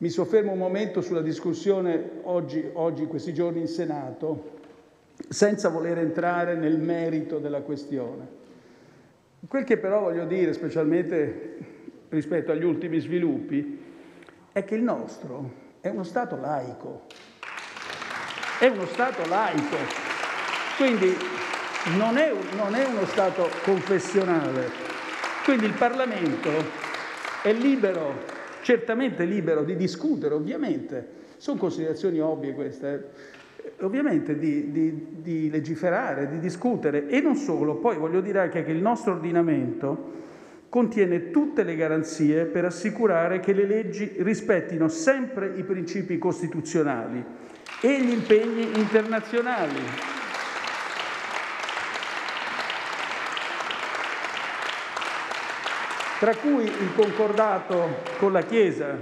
Mi soffermo un momento sulla discussione oggi, oggi questi giorni in Senato, senza voler entrare nel merito della questione. Quel che però voglio dire, specialmente rispetto agli ultimi sviluppi, è che il nostro è uno Stato laico. È uno Stato laico. Quindi non è, non è uno Stato confessionale. Quindi il Parlamento è libero, certamente libero di discutere, ovviamente. Sono considerazioni ovvie queste, eh. ovviamente di, di, di legiferare, di discutere e non solo. Poi voglio dire anche che il nostro ordinamento contiene tutte le garanzie per assicurare che le leggi rispettino sempre i principi costituzionali e gli impegni internazionali. Tra cui il concordato con la Chiesa